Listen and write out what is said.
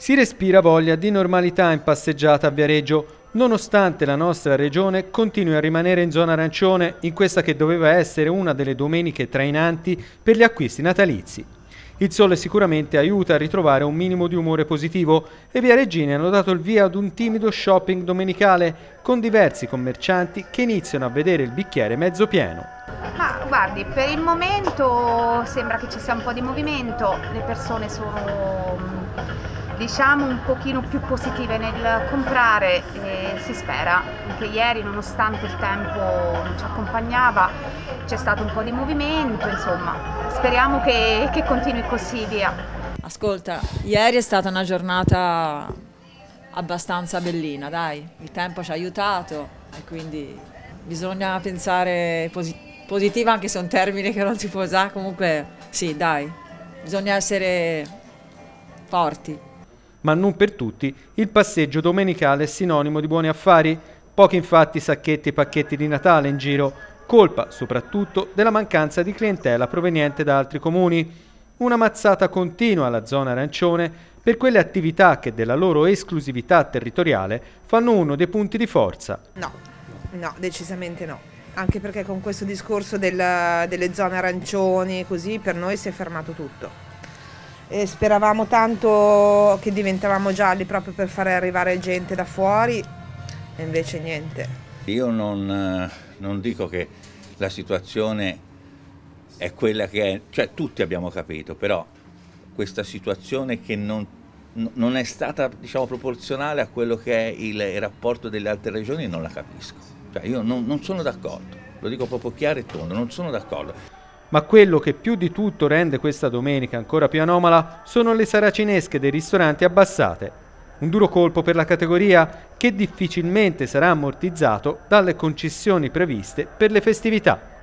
Si respira voglia di normalità in passeggiata a Viareggio, nonostante la nostra regione continui a rimanere in zona arancione in questa che doveva essere una delle domeniche trainanti per gli acquisti natalizi. Il sole sicuramente aiuta a ritrovare un minimo di umore positivo e Via Regine hanno dato il via ad un timido shopping domenicale con diversi commercianti che iniziano a vedere il bicchiere mezzo pieno. Ma guardi, per il momento sembra che ci sia un po' di movimento, le persone sono diciamo un pochino più positive nel comprare e si spera. Anche ieri nonostante il tempo non ci accompagnava c'è stato un po' di movimento, insomma. Speriamo che, che continui così via. Ascolta, ieri è stata una giornata abbastanza bellina, dai, il tempo ci ha aiutato e quindi bisogna pensare posi positiva anche se è un termine che non si può usare, comunque sì, dai, bisogna essere forti ma non per tutti, il passeggio domenicale è sinonimo di buoni affari. Pochi infatti sacchetti e pacchetti di Natale in giro, colpa soprattutto della mancanza di clientela proveniente da altri comuni. Una mazzata continua alla zona arancione per quelle attività che della loro esclusività territoriale fanno uno dei punti di forza. No, no, decisamente no. Anche perché con questo discorso del, delle zone arancioni, così per noi si è fermato tutto e speravamo tanto che diventavamo gialli proprio per fare arrivare gente da fuori e invece niente. Io non, eh, non dico che la situazione è quella che è, cioè tutti abbiamo capito, però questa situazione che non, non è stata diciamo, proporzionale a quello che è il, il, rapporto delle altre regioni non la capisco. Cioè io non, non sono d'accordo, lo dico proprio chiaro e tondo, non sono d'accordo. Ma quello che più di tutto rende questa domenica ancora più anomala sono le saracinesche dei ristoranti abbassate. Un duro colpo per la categoria che difficilmente sarà ammortizzato dalle concessioni previste per le festività.